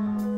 Uh,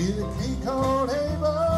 The king called Abel,